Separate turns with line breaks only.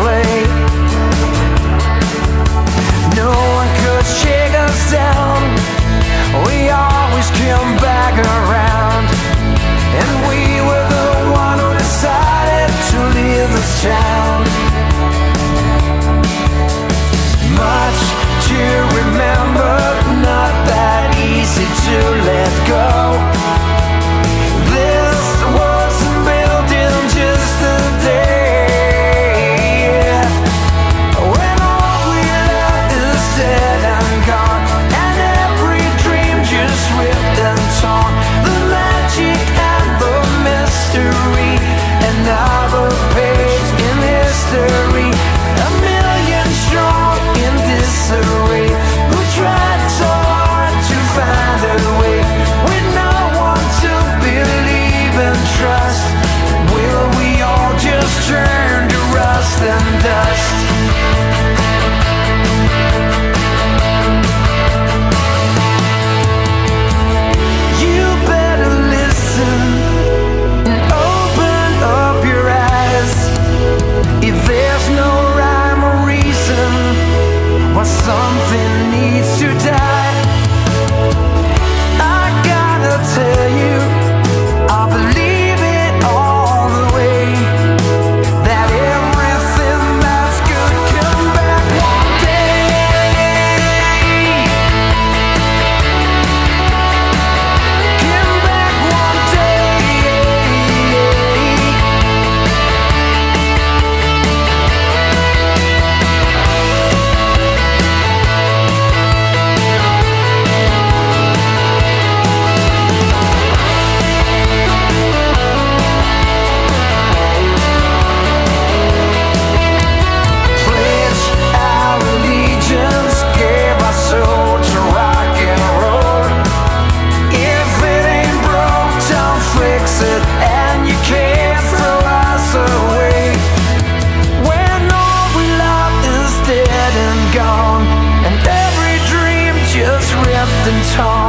play. something needs to and tall